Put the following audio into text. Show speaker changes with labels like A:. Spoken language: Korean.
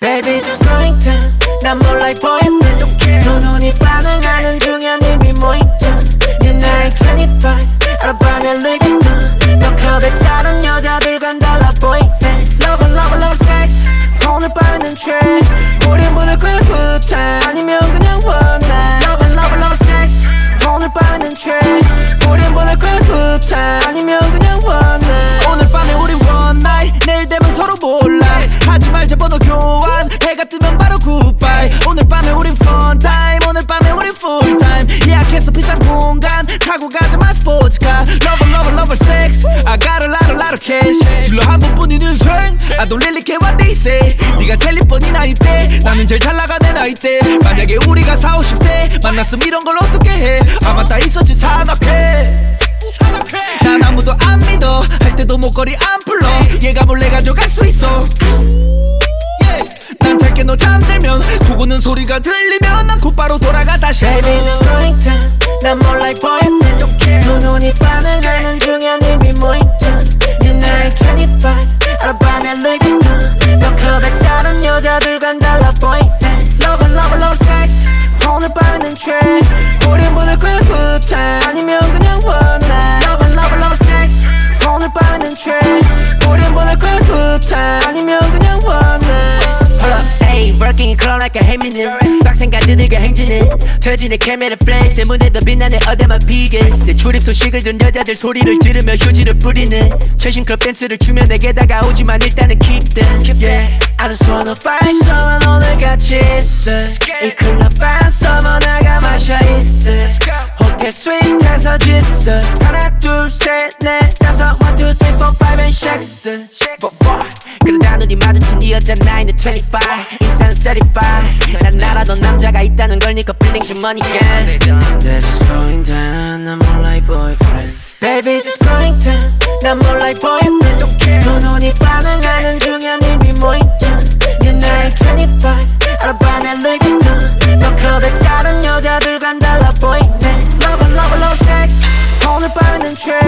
A: Baby just going down 난 몰라 이 boyfriend 두 눈이 반응하는 중이야
B: 타고 가자 마 스포츠카. Lover lover lover sex. I got a lot a lot of cash. 줄로 한 번뿐인 인생 I don't really care what they say. 네가 제일 이쁜 이 나이 때. 나는 제일 잘 나가는 나이 때. 만약에 우리가 4, 50대. 만났으면 이런 걸 어떻게 해? 아마 다 있었지 산악회. 난 아무도 안 믿어. 할 때도 목걸이 안 풀러. 얘가 몰래 가져갈 수 있어 너 잠들면 구고는 소리가 들리면 난 곧바로 돌아가 다시
A: Baby just going down 난 몰라 이 boyfriend 두 눈이 반응하는 중이야 이미 모있잖 네 나이 25 알아봐 내 루이비통 너 클럽에 다른 여자들과는 달라 보이네 Love love love sex. 오늘 밤에는 취 우린 보낼 거야 후타 아니면 혜미는 빡센 가드들과 행진은 터지는 카메라 플레이 때문에 더 빛나는 어데만 비게 내 출입 소식을 든 여자들 소리를 들으며 휴지를 뿌리는 최신 클럽 댄스를 추며 내게 다가오지만 일단은 keep them. Yeah. I just wanna find someone 오늘 같이 있어. 이 클럽 안서머 나가 마셔 있어. 호텔 스윗에서 짓어. 하나 둘셋넷 그러다 눈이 마주친 이 여자 나이는 25 인사는 35난 알아 넌 남자가 있다는 걸네 커플링 주머니에 They're just going down. 난 몰라 이 boyfriend. Baby just going down. 난 몰라 이 boyfriend. Don't care. 두 눈이 반응하는 중이야 이미 모이죠 You know 25 알아봐 날 레기톤 너 클럽에 다른 여자들과 달라 보이네. Love love love sex. 오늘 밤에는 취해